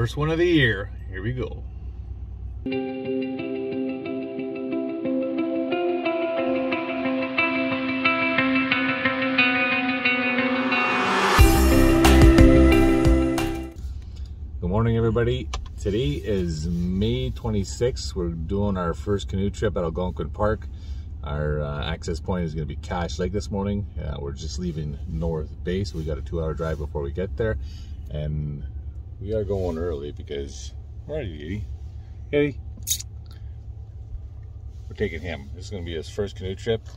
First one of the year. Here we go. Good morning, everybody. Today is May 26th. We're doing our first canoe trip at Algonquin Park. Our uh, access point is going to be Cache Lake this morning. Uh, we're just leaving North Bay, so we got a two-hour drive before we get there. And we are going early because you, Yeti? Yeti? We're taking him. This is going to be his first canoe trip,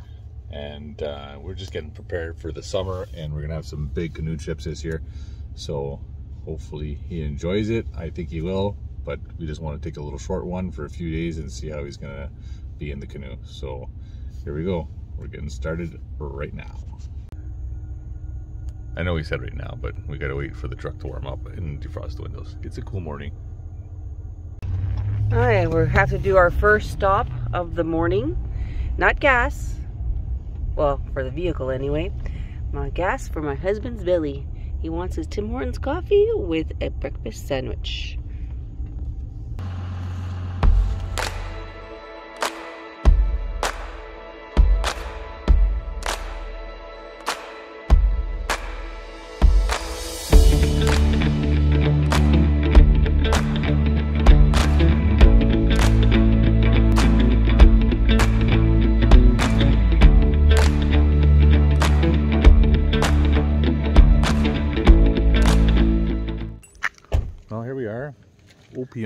and uh, we're just getting prepared for the summer. And we're going to have some big canoe trips this year, so hopefully he enjoys it. I think he will, but we just want to take a little short one for a few days and see how he's going to be in the canoe. So here we go. We're getting started right now. I know he said right now, but we gotta wait for the truck to warm up and defrost the windows. It's a cool morning. All right, we have to do our first stop of the morning. Not gas. Well, for the vehicle anyway. My gas for my husband's belly. He wants his Tim Hortons coffee with a breakfast sandwich.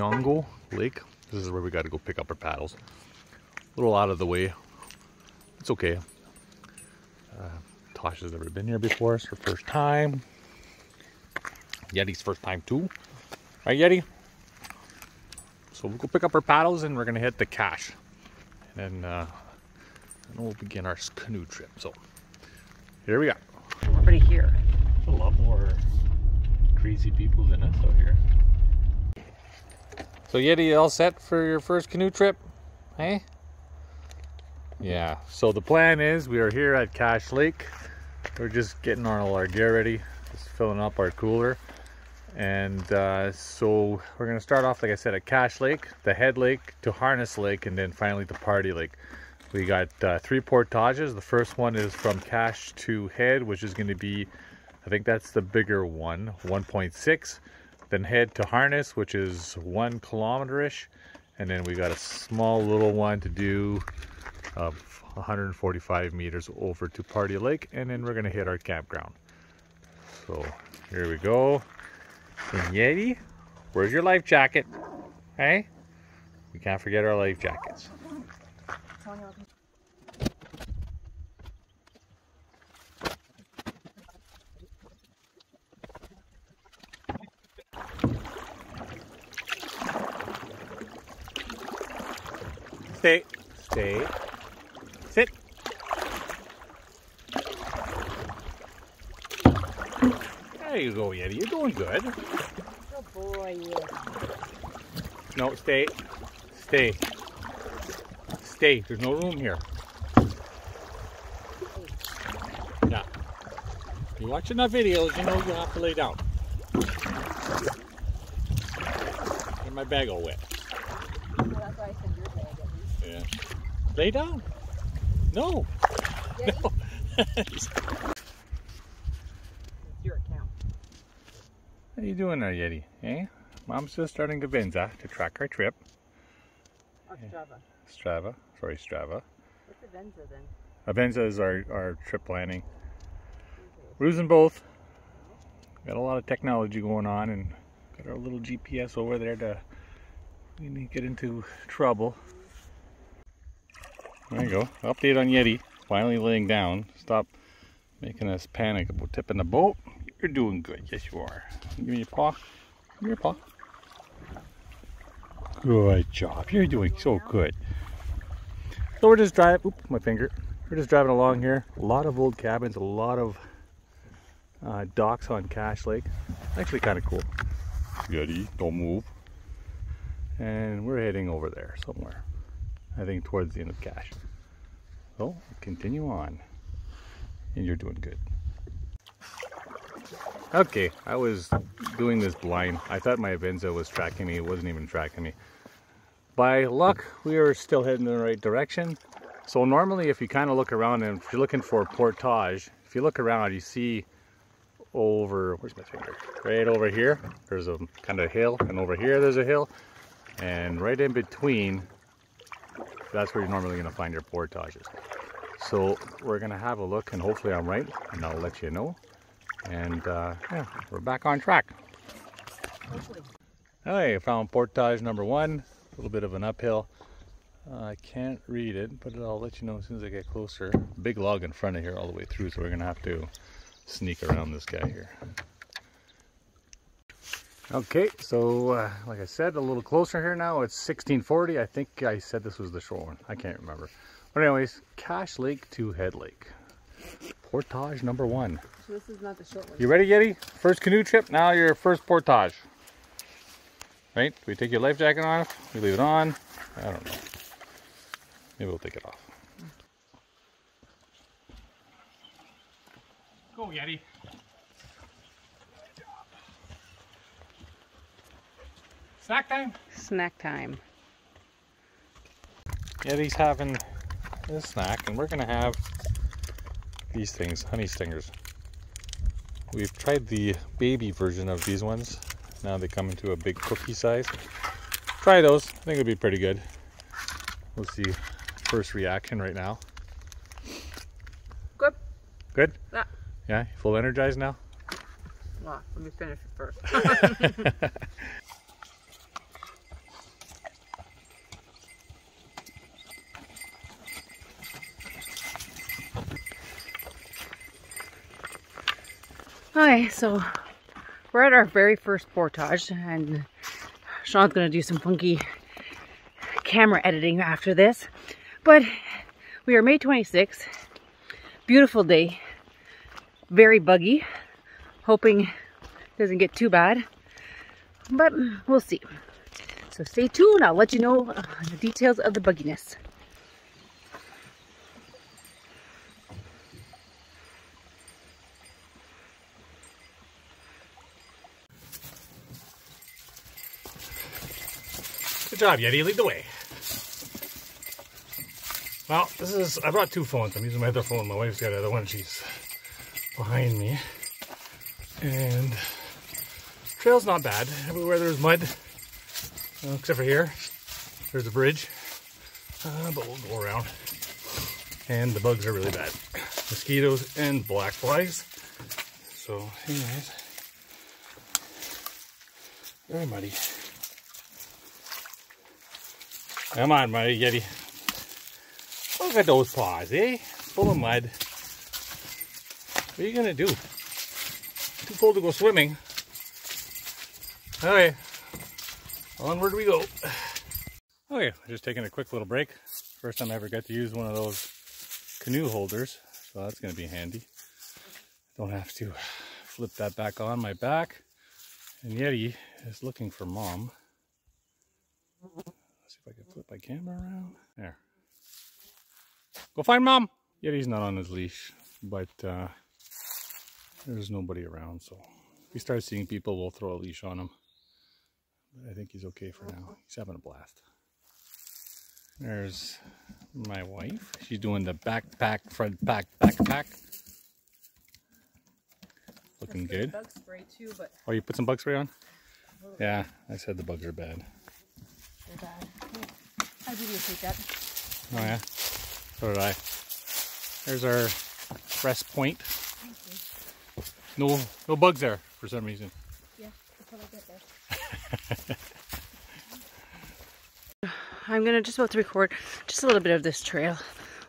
Opeongo Lake. This is where we got to go pick up our paddles. A little out of the way. It's okay. Uh, Tosh has never been here before. It's her first time. Yeti's first time too. Right, Yeti? So we'll go pick up our paddles and we're gonna hit the cache. And then, uh, then we'll begin our canoe trip. So here we go. Already here. A lot more crazy people than us out here. So Yeti, all set for your first canoe trip? Hey? Yeah. So the plan is we are here at Cache Lake. We're just getting all our gear ready, just filling up our cooler. And uh, so we're gonna start off, like I said, at Cache Lake, the Head Lake to Harness Lake, and then finally to Pardee Lake. We got uh, three portages. The first one is from Cache to Head, which is to be, I think that's the bigger one, 1.6. Then Head to Harness, which is one kilometer ish. And then we got a small little one to do um, of 145 meters over to Pardee Lake. And then we're going to hit our campground. So here we go. And Yeti, where's your life jacket? Hey? We can't forget our life jackets. Stay. Stay. Sit. There you go, Yeti. You're doing good. Good boy, No, stay. Stay. Stay. There's no room here. Yeah. You watch enough videos, you know you have to lay down. Get my bag all wet. that's why I said your bag at least. Yeah. Lay down. No. No. It's your account. How you doing there, Yeti? Eh? Mom's just starting Avenza to track our trip. Oh, Strava. Strava. Sorry, Strava. What's Avenza then? Avenza is our, our trip planning. We're using both. Got a lot of technology going on and got our little GPS over there to we need to get into trouble. There you go. Update on Yeti. Finally laying down. Stop making us panic about tipping the boat. You're doing good. Yes, you are. Give me your paw. Give me your paw. Good job. You're doing so good. So we're just driving. Oop, my finger. We're just driving along here. A lot of old cabins. A lot of uh, docks on Cache Lake. Actually, kind of cool. Yeti, don't move. And we're heading over there somewhere. I think towards the end of Cache. So continue on. And you're doing good. Okay, I was doing this blind. I thought my Avenza was tracking me. It wasn't even tracking me. By luck, we are still heading in the right direction. So normally if you kind of look around and if you're looking for portage, if you look around, you see over, where's my finger? Right over here, there's a kind of hill, and over here there's a hill. And right in between, that's where you're normally gonna find your portages. So we're gonna have a look and hopefully I'm right and I'll let you know. And uh, yeah, we're back on track. Hey, found portage number one, a little bit of an uphill. Uh, I can't read it, but I'll let you know as soon as I get closer. Big log in front of here all the way through, so we're gonna have to sneak around this guy here. Okay, so uh, like I said, a little closer here now. It's 1640. I think I said this was the short one. I can't remember. But anyways, Cache Lake to Head Lake. Portage number one. So this is not the short one. You ready, Yeti? First canoe trip, now your first portage. Right? Do we take your life jacket off? We leave it on? I don't know. Maybe we'll take it off. Go, Yeti. Snack time? Snack time. Yeti's having a snack, and we're gonna have these things, honey stingers. We've tried the baby version of these ones. Now they come into a big cookie size. Try those. I think it'll be pretty good. We'll see first reaction right now. Good. Good? Yeah. Yeah, full energized now? Well, let me finish it first. Hi, so we're at our very first portage and Sean's gonna do some funky camera editing after this. But we are May 26th, beautiful day, very buggy, hoping it doesn't get too bad, but we'll see. So stay tuned, I'll let you know uh, the details of the bugginess. Good job, Yeti. Lead the way. Well, this is, I brought two phones. I'm using my other phone. My wife's got the other one. She's behind me. And trail's not bad. Everywhere there's mud, uh, except for here. There's a bridge. Uh, but we'll go around. And the bugs are really bad. Mosquitoes and black flies. So, anyways. Very muddy. Come on, my Yeti. Look at those paws, eh? Full of mud. What are you gonna do? Too cold to go swimming. Okay, onward we go. Okay, just taking a quick little break. First time I ever got to use one of those canoe holders, so that's gonna be handy. Don't have to flip that back on my back. And Yeti is looking for mom. If I can flip my camera around. There. Go find mom. Yet he's not on his leash, but uh, there's nobody around. So if we start seeing people, we'll throw a leash on him. But I think he's okay for now. He's having a blast. There's my wife. She's doing the backpack, front pack, backpack. Looking good. Bug spray too, but Oh, you put some bug spray on? Yeah, I said the bugs are bad. they're bad. I did take that. Oh yeah, so did I. There's our rest point. No, no bugs there for some reason. Yeah, until I get there. I'm gonna just about to record just a little bit of this trail.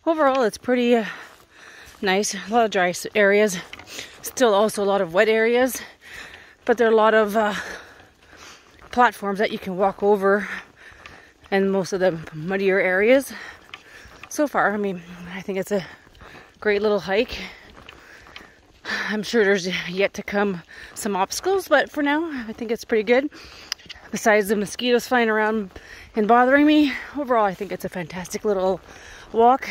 Overall, it's pretty uh, nice. A lot of dry areas, still also a lot of wet areas, but there are a lot of uh, platforms that you can walk over, and most of the muddier areas. So far, I mean, I think it's a great little hike. I'm sure there's yet to come some obstacles, but for now, I think it's pretty good. Besides the mosquitoes flying around and bothering me, overall, I think it's a fantastic little walk.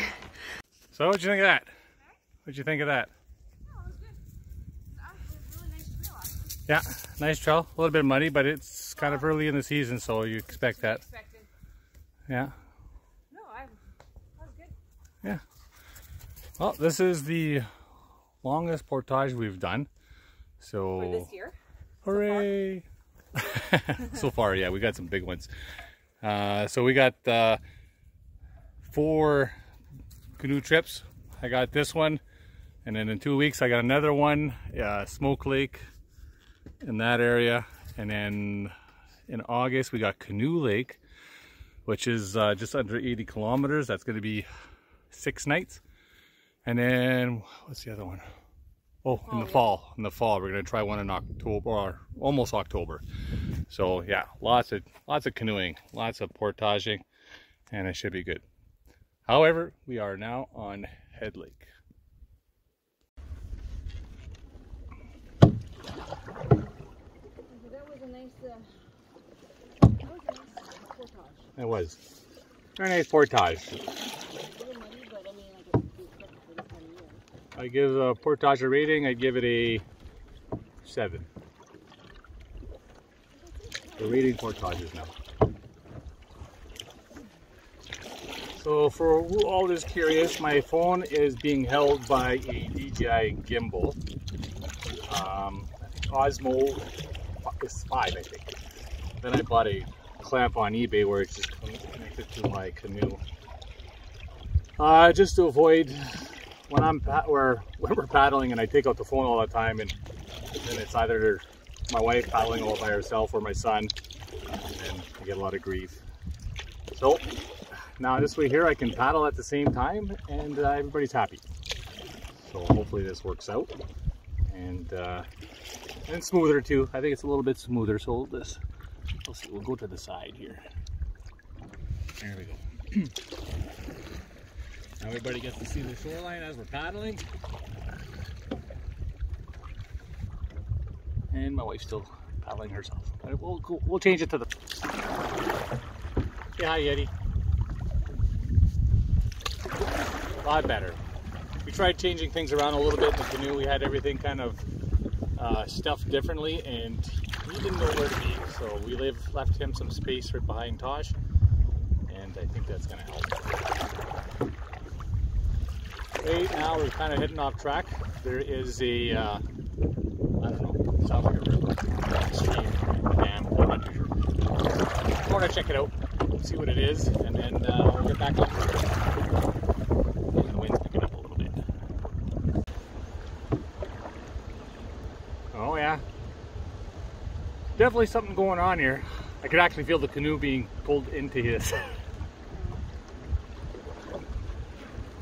So what'd you think of that? What'd you think of that? Yeah, nice trail. A little bit muddy, but it's kind of early in the season, so you expect that. Yeah. No, I was good. Yeah. Well, this is the longest portage we've done. So For this year. Hooray! So far, yeah, we got some big ones. Uh, so we got uh, four canoe trips. I got this one, and then in two weeks I got another one, uh, Smoke Lake, in that area, and then in August we got Canoe Lake, which is uh, just under 80 kilometers. That's going to be six nights, and then what's the other one? Oh, in the fall. In the fall, we're gonna try one in October or almost October. So yeah, lots of lots of canoeing, lots of portaging, and it should be good. However, we are now on Head Lake. That was a nice, uh, that was a nice portage. It was very nice portage. I this give a portage a rating. I'd give it a seven. We're rating portages now. So for who all is curious, my phone is being held by a DJI gimbal. Um, Osmo is five, I think. Then I bought a clamp on eBay where it's just connected to my canoe. Uh, just to avoid when I'm or when we're paddling and I take out the phone all the time and then it's either my wife paddling all by herself or my son and I get a lot of grief. So now this way here I can paddle at the same time and uh, everybody's happy. So hopefully this works out and uh, and smoother too. I think it's a little bit smoother. So this we'll see. We'll go to the side here. There we go. Everybody gets to see the shoreline as we're paddling. And my wife's still paddling herself. But we'll, we'll- change it to the... Yeah, hi Yeti. A lot better. We tried changing things around a little bit in the canoe. We had everything kind of uh, stuffed differently and he didn't know where to be. So we live, left him some space right behind Tosh. And I think that's going to help. Right now we're kind of heading off track. There is a, uh, I don't know, sounds like a river, stream, dam, I'm not too sure. Want to check it out, see what it is, and then uh, we'll get back on track. And the wind's picking up a little bit. Oh yeah. Definitely something going on here. I could actually feel the canoe being pulled into his.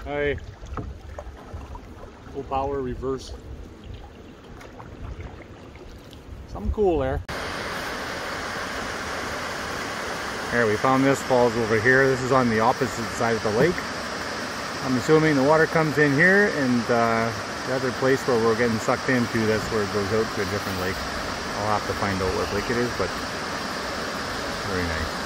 Hi. Full power reverse. Something cool there. There, we found this falls over here. This is on the opposite side of the lake. I'm assuming the water comes in here and uh, the other place where we're getting sucked into, that's where it goes out to a different lake. I'll have to find out what lake it is, but very nice.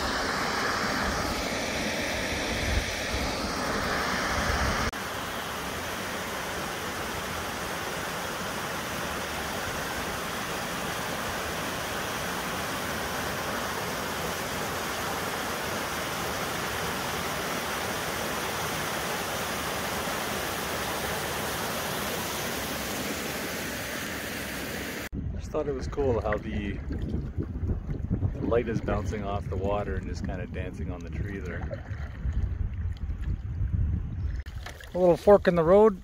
Just thought it was cool how the, the light is bouncing off the water and just kind of dancing on the tree there. A little fork in the road.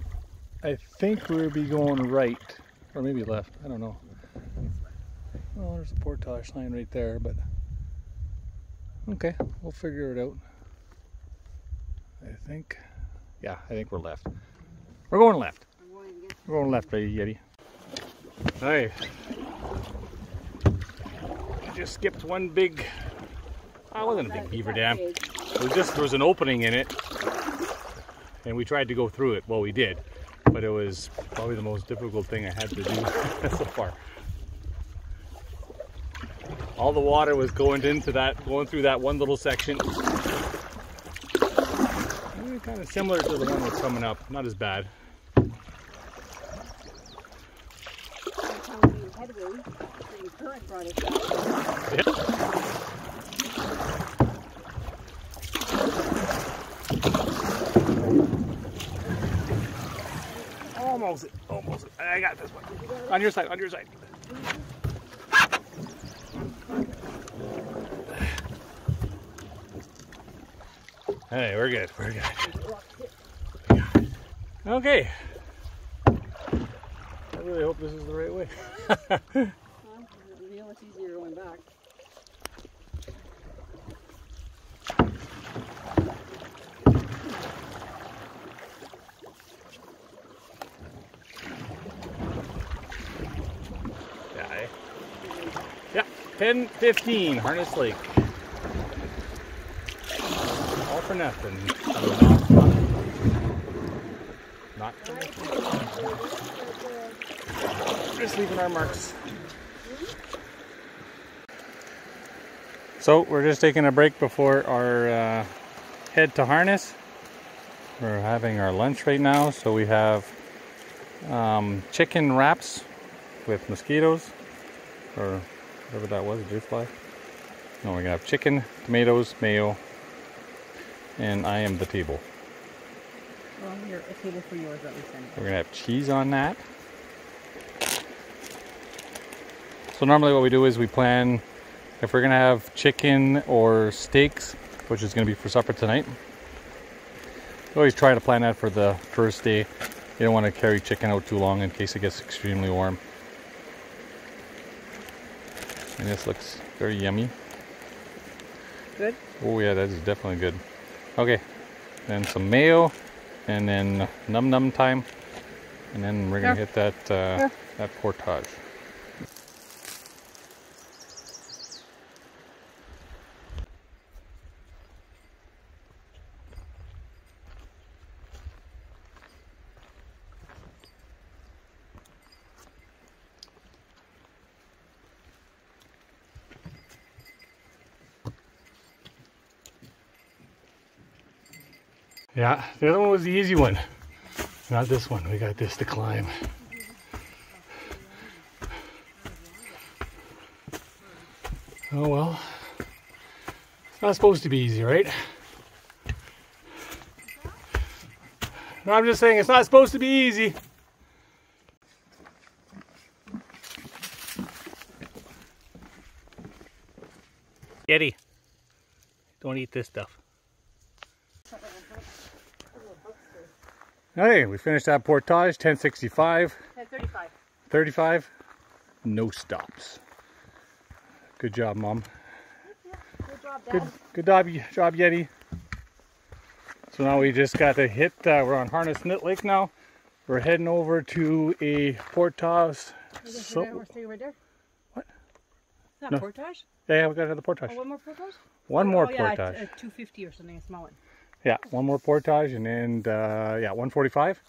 I think we'll be going right, or maybe left. I don't know. Oh, there's a portage sign right there, but okay, we'll figure it out. I think, yeah, I think we're left. We're going left. I'm going against We're going left, buddy, Yeti. Hey. I just skipped one big. I wasn't a big beaver dam. big. It was just there was an opening in it, and we tried to go through it. Well, we did, but it was probably the most difficult thing I had to do so far. All the water was going into that, going through that one little section. Kind of similar to the one that's coming up, not as bad. Us down. Almost, almost. I got this one. On your side, on your side. Hey, we're good. We're good. Okay. I really hope this is the right way. You know, it's easier going back. Yeah. eh? Yeah. 10 15, Harness Lake. All for nothing. Not, not for nothing. Just leaving our marks. So we're just taking a break before our uh, head to harness. We're having our lunch right now, so we have um, chicken wraps with mosquitoes, or whatever that was, a deer fly. No, we're gonna have chicken, tomatoes, mayo, and I am the table. Well, here, a table for yours that we sent. We're gonna have cheese on that. So normally what we do is we plan if we're gonna have chicken or steaks, which is gonna be for supper tonight. We always try to plan that for the first day. You don't want to carry chicken out too long in case it gets extremely warm. And this looks very yummy. Good? Oh yeah, that is definitely good. Okay, then some mayo, and then num num time, and then we're gonna Here. hit that uh, Here. that portage. Yeah, the other one was the easy one. Not this one. We got this to climb. Oh well. It's not supposed to be easy, right? No, I'm just saying it's not supposed to be easy. Yeti, don't eat this stuff. Hey, we finished that portage, 1065, 35. 35, no stops. Good job, Mom. Good job, Dad. Good, good job, job, Yeti. So now we just got to hit, uh, we're on Harness Knit Lake now. We're heading over to a portage. So, stay right there. What? Not No. portage? yeah, yeah, we got another portage. Oh, one more portage? One more oh, yeah, portage. a 250 or something, a small one. Yeah, one more portage and then, uh, yeah, 145.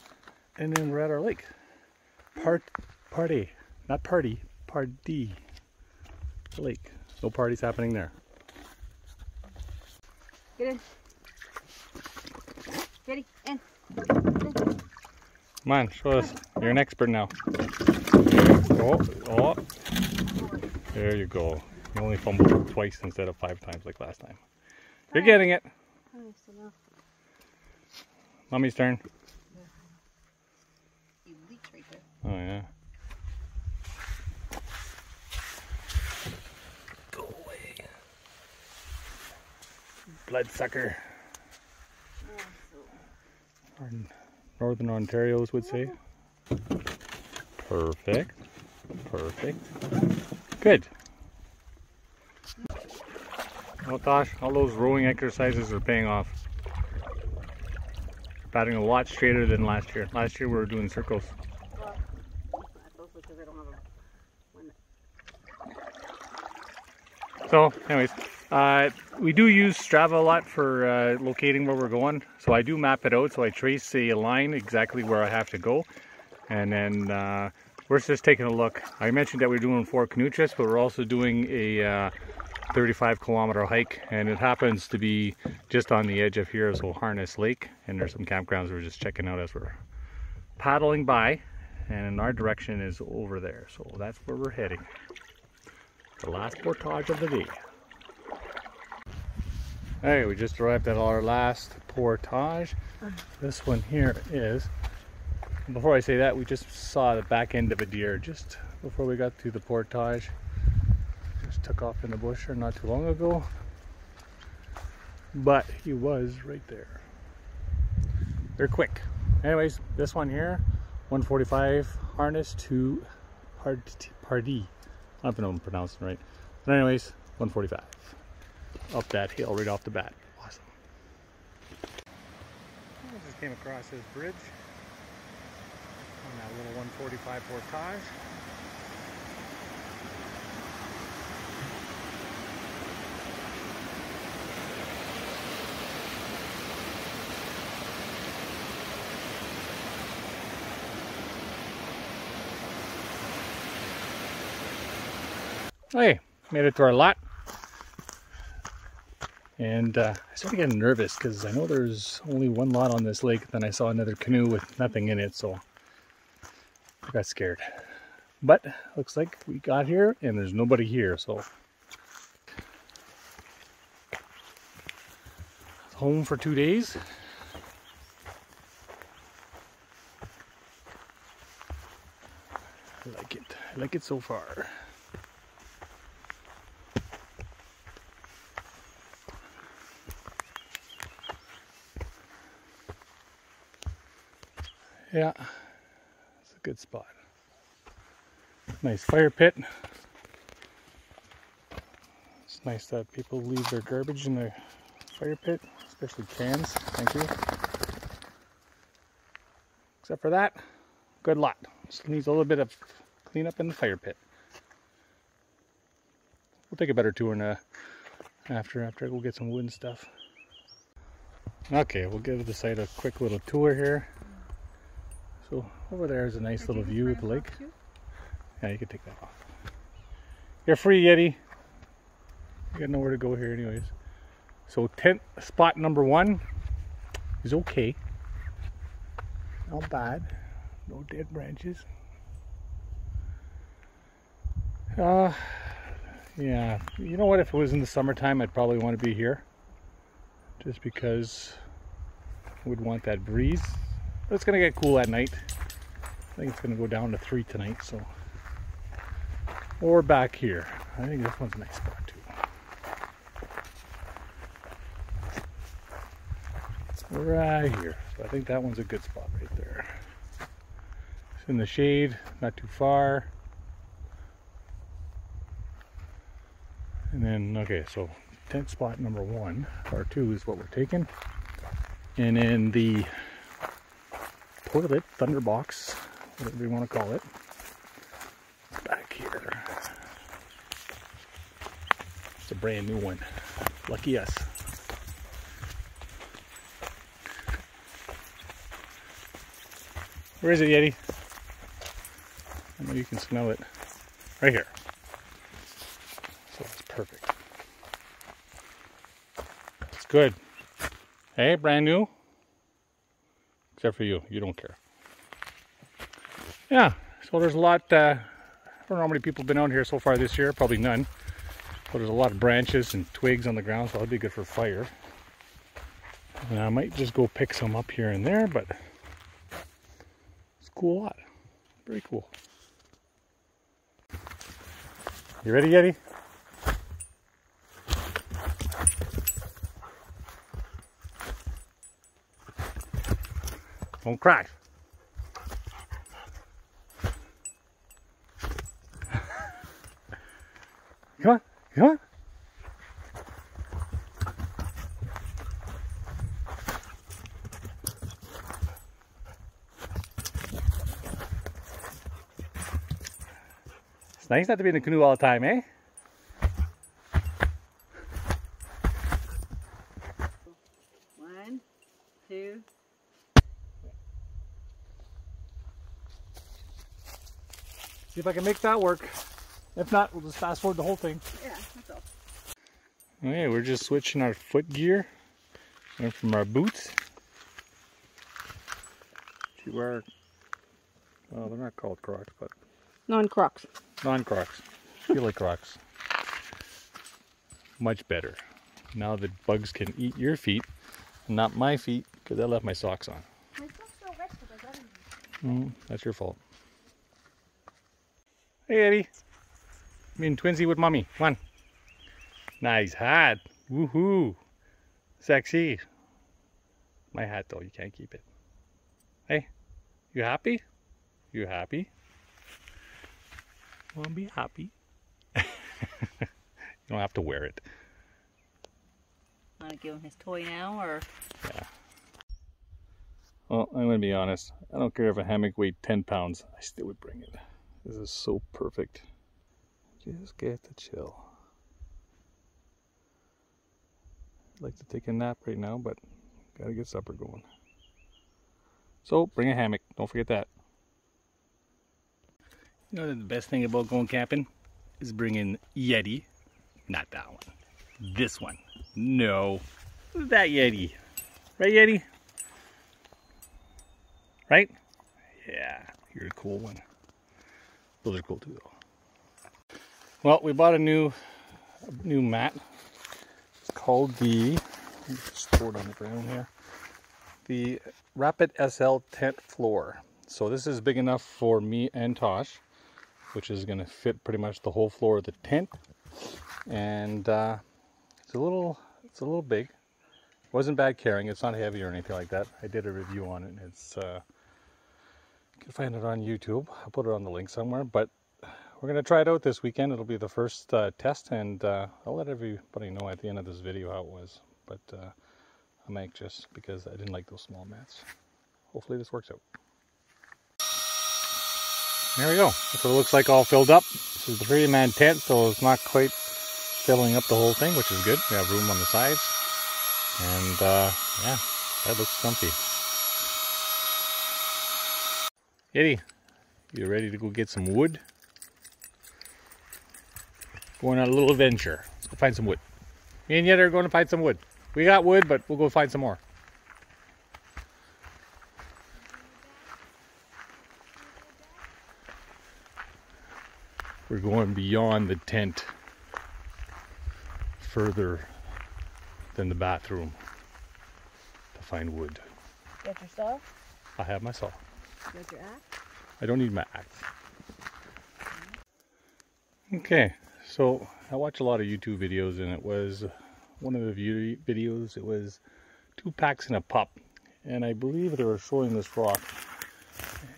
And then we're at our lake. Part, party. Not party, party. Lake. No parties happening there. Get in. Ready? In. Come on, show us. You're an expert now. Oh, oh. There you go. You only fumbled twice instead of five times like last time. You're getting it. Mommy's turn. Right. Oh yeah. Go away. Bloodsucker. Our Northern Ontarios would say. Perfect. Perfect. Good. Oh gosh, all those rowing exercises are paying off. Batting a lot straighter than last year. Last year we were doing circles. So, anyways, uh, we do use Strava a lot for uh, locating where we're going. So I do map it out. So I trace a line exactly where I have to go, and then uh, we're just taking a look. I mentioned that we're doing four canoe trips, but we're also doing a uh, 35 kilometer hike, and it happens to be just on the edge of here well, Harness Lake, and there's some campgrounds we're just checking out as we're paddling by. and our direction is over there. So that's where we're heading. The last portage of the day. Hey, we just arrived at our last portage. This one here is, before I say that, we just saw the back end of a deer just before we got to the portage. Just took off in the bush here not too long ago. But he was right there. They're quick. Anyways, this one here, 145 harness to Pardee. I don't know if I'm pronouncing right. But anyways, 145. Up that hill right off the bat. Awesome. I just came across this bridge on that little 145 portage. Hey, made it to our lot. And uh, I started getting nervous because I know there's only one lot on this lake. Then I saw another canoe with nothing in it, so I got scared. But looks like we got here and there's nobody here, so home for two days. I like it. I like it so far. Yeah, it's a good spot. Nice fire pit. It's nice that people leave their garbage in the fire pit, especially cans. Thank you. Except for that, good lot. Just needs a little bit of cleanup in the fire pit. We'll take a better tour in a, after after I go get some wood and stuff. Okay, we'll give the site a quick little tour here. So over there is a nice little view of the lake. Yeah, you can take that off. You're free, Yeti. You got nowhere to go here anyways. So tent spot number one is okay. Not bad. No dead branches. Uh, yeah, you know what? If it was in the summertime, I'd probably want to be here. Just because I would want that breeze. But it's gonna get cool at night. I think it's gonna go down to three tonight, so. Or back here. I think this one's a nice spot too. It's right here. So I think that one's a good spot right there. It's in the shade, not too far. And then, okay, so tent spot number one, or two is what we're taking. And then the toilet, thunderbox, whatever you want to call it. Back here. It's a brand new one. Lucky us. Where is it, Yeti? I know you can smell it. Right here. So it's perfect. It's good. Hey, brand new. Except for you. You don't care. Yeah, so there's a lot. Uh, I don't know how many people have been out here so far this year. Probably none. But there's a lot of branches and twigs on the ground, so that'll be good for fire. And I might just go pick some up here and there, but it's a cool lot. Very cool. You ready, Yeti? Don't cry. come on, come on. It's nice not to be in the canoe all the time, eh? If I can make that work. If not, we'll just fast forward the whole thing. Yeah, that's all. Okay, we're just switching our foot gear. Went from our boots to our Well, they're not called Crocs, but Non-Crocs. non-Crocs. feel like Crocs. Much better. Now the bugs can eat your feet, not my feet, because I left my socks on. My socks are wet because I got them. Mm, that's your fault. Hey, Eddie. Me and Twinsy with mommy. Come on. Nice hat. Woohoo. Sexy. My hat, though. You can't keep it. Hey, you happy? You happy? Want to be happy? you don't have to wear it. Want to give him his toy now, or Yeah. Well, I'm gonna be honest. I don't care if a hammock weighed 10 pounds. I still would bring it. This is so perfect. Just get the chill. I'd like to take a nap right now, but gotta get supper going. So bring a hammock. Don't forget that. You know the best thing about going camping is bringing Yeti. Not that one. This one. No. That Yeti. Right, Yeti? Right? Yeah, you're a cool one. Those are cool too, though. Well, we bought a new, a new mat. It's called the. on the ground here. The Rapid SL tent floor. So this is big enough for me and Tosh, which is going to fit pretty much the whole floor of the tent. And uh, it's a little, it's a little big. It wasn't bad carrying. It's not heavy or anything like that. I did a review on it. And it's uh, you can find it on YouTube. I'll put it on the link somewhere. But we're gonna try it out this weekend. It'll be the first uh, test, and uh, I'll let everybody know at the end of this video how it was. But uh, I'm anxious because I didn't like those small mats. Hopefully this works out. There we go. That's what it looks like all filled up. This is the three-man tent, so it's not quite filling up the whole thing, which is good. We have room on the sides. And uh, yeah, that looks comfy. Eddie, you ready to go get some wood? Going on a little adventure. Let's go find some wood. Me and Yeti are going to find some wood. We got wood, but we'll go find some more. We're going beyond the tent, further than the bathroom to find wood. got your saw? I have my saw. Got your axe? I don't need my axe. Okay, so I watch a lot of YouTube videos, and it was one of the videos. It was two packs and a pup, and I believe they were showing this rock,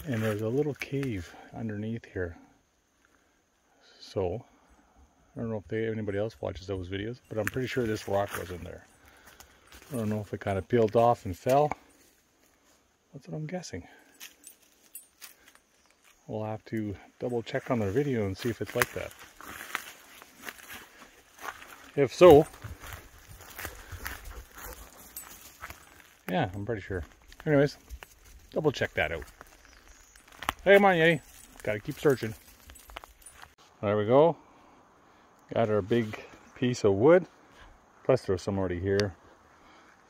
and there's a little cave underneath here. So I don't know if they, anybody else watches those videos, but I'm pretty sure this rock was in there. I don't know if it kind of peeled off and fell. That's what I'm guessing. We'll have to double check on their video and see if it's like that. If so, yeah, I'm pretty sure. Anyways, double check that out. Hey, come on, Yeti. Gotta keep searching. There we go. Got our big piece of wood. Plus, there's some already here.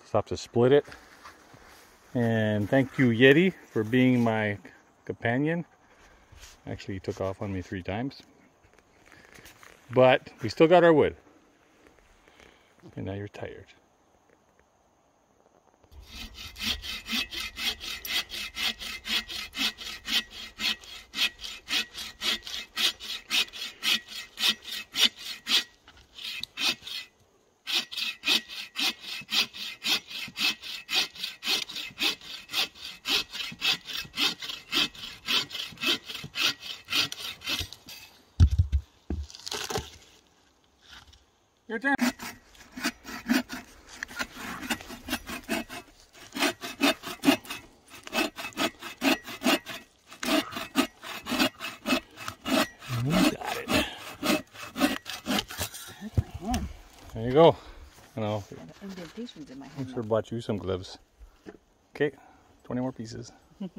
Just have to split it. And thank you, Yeti, for being my companion. Actually, he took off on me three times. But we still got our wood. And now you're tired. There you go. I know. Indentations in my I hand. should have bought you some gloves. Okay, 20 more pieces.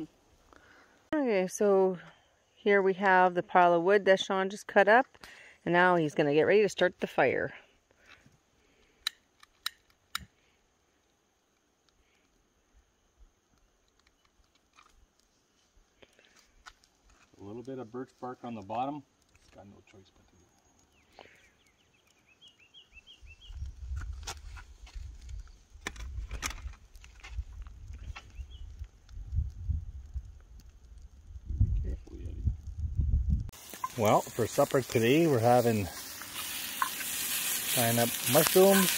Okay, so here we have the pile of wood that Sean just cut up, and now he's gonna get ready to start the fire. A little bit of birch bark on the bottom. It's got no choice but to Well, for supper today, we're having line up mushrooms,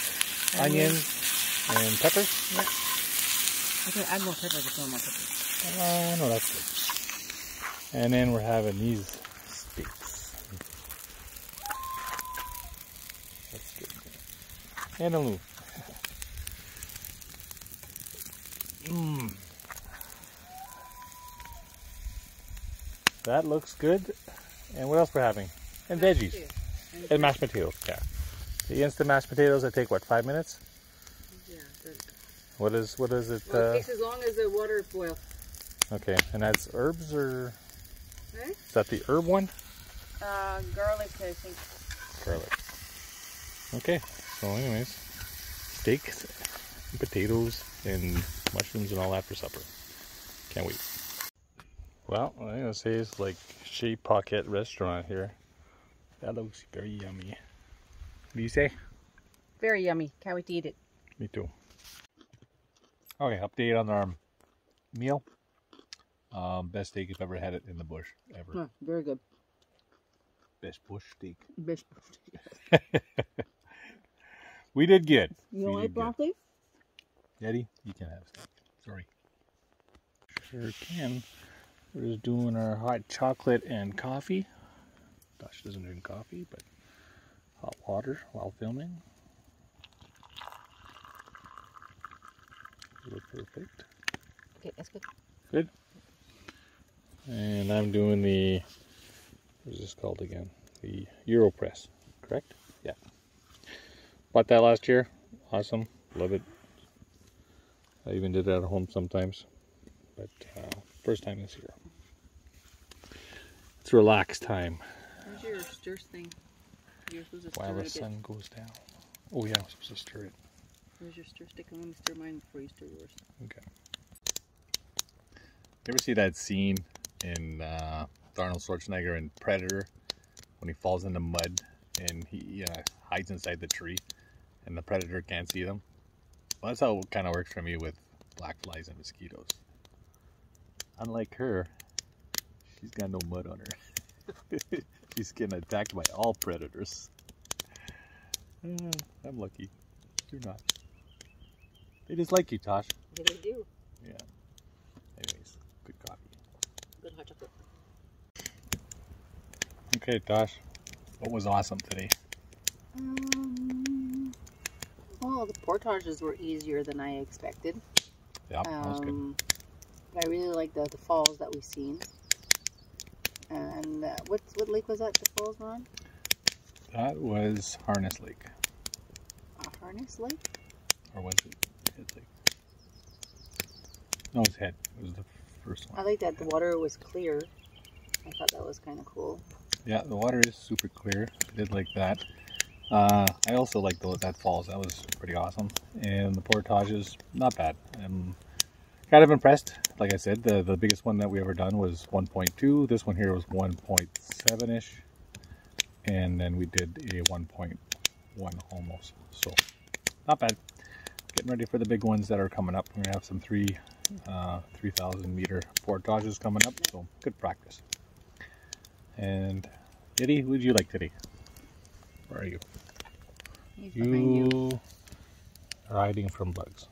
onions, and peppers. I can add more pepper, but no more pepper. Uh, no, that's good. And then we're having these steaks. That's good. And a loo. Mmm. That looks good. And what else we're having? And veggies. And mashed potatoes, yeah. The instant mashed potatoes that take what, five minutes? Yeah, What is what is it? well, it Uh, takes as long as the water boils. okay, and that's herbs or Eh? is that the herb one? Uh, garlic, I think. garlic. Okay, so anyways, steaks, and potatoes, and mushrooms and all that for supper. Can't wait. Well, I'm gonna say it's like Chez Paquette Restaurant here. That looks very yummy. What do you say? Very yummy. Can't wait to eat it. Me too. Okay, update on our meal. Um, best steak I've ever had it in the bush ever. very good. Best bush steak. Bish. We did good. You We like did good. broccoli? Yeti, you can have steak. Sorry. Sure can. We're just doing our hot chocolate and coffee. Josh doesn't drink coffee, but hot water while filming. Look perfect. Okay, that's good. Good. And I'm doing the, what is this called again? The AeroPress, correct? Yeah. Bought that last year. Awesome. Love it. I even did it at home sometimes. But uh, first time this year. It's relaxed time Where's your stir thing? You're supposed to stir while the it a bit. sun goes down. Oh yeah, I'm supposed to stir it. Where's your stir stick? I'm going to stir mine before you stir yours. Okay. You ever see that scene in uh, Arnold Schwarzenegger in Predator when he falls in the mud and he uh, hides inside the tree and the predator can't see them? Well, that's how it kind of works for me with black flies and mosquitoes. Unlike her, she's got no mud on her. she's getting attacked by all predators. Uh, I'm lucky. You're not. They just like you, Tosh. Yeah, they do. Yeah. Anyways, good coffee. Good hot chocolate. Okay, Tosh. What was awesome today? Um, well, the portages were easier than I expected. Yeah, that was good. Um, I really like the, the falls that we've seen. Uh, what what lake was that? The falls were on? That was Harness Lake. Uh, Harness Lake. Or was it Head Lake? No, it was Head. It was the first one. I like that the water was clear. I thought that was kind of cool. Yeah, the water is super clear. I did like that. Uh, I also like the, that falls. That was pretty awesome. And the portages, not bad. I'm kind of impressed. Like I said, the, the biggest one that we ever done was 1.2. This one here was 1.7-ish. And then we did a 1.1 almost. So, not bad. Getting ready for the big ones that are coming up. We're going to have some three, uh, 3,000 meter portages coming up. So, good practice. And Yeti, who did you like today? Where are you? He's you. You are from bugs.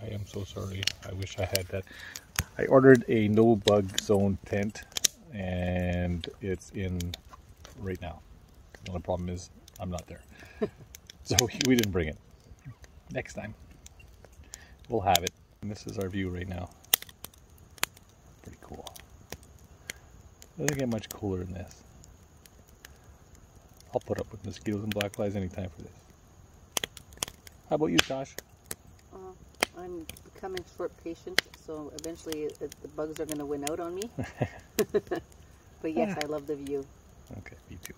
I am so sorry. I wish I had that. I ordered a no bug zone tent and it's in right now. The only problem is I'm not there. so we didn't bring it. Next time. We'll have it. And this is our view right now. Pretty cool. Doesn't get much cooler than this. I'll put up with mosquitoes and black flies anytime for this. How about you, Josh? Uh, I'm becoming short patient, so eventually the, the bugs are going to win out on me. but yes, I love the view. Okay, me too.